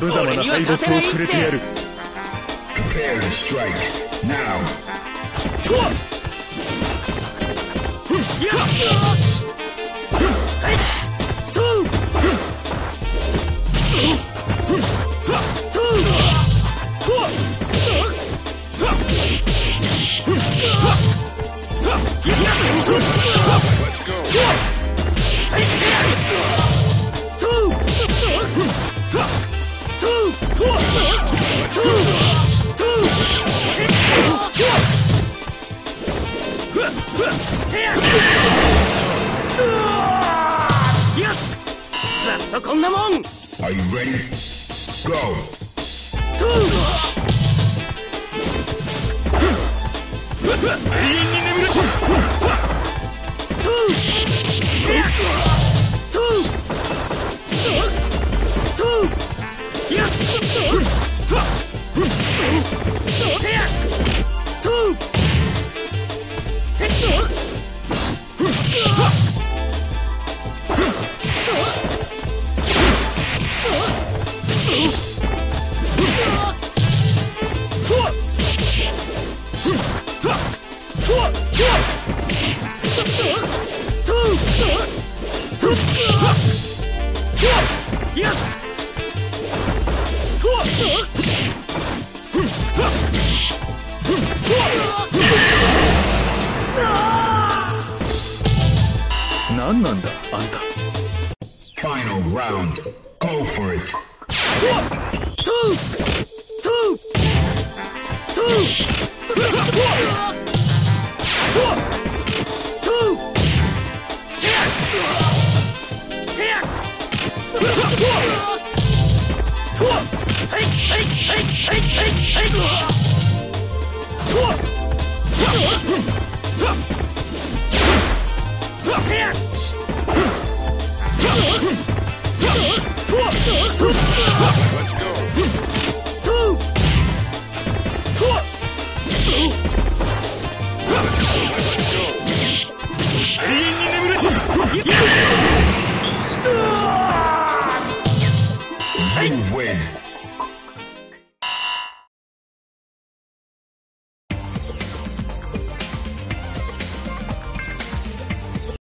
無様な敗北をくれてやる。こんなもん Are you ready? Go. 何なんだあんた Final round. Go for it. はい You win.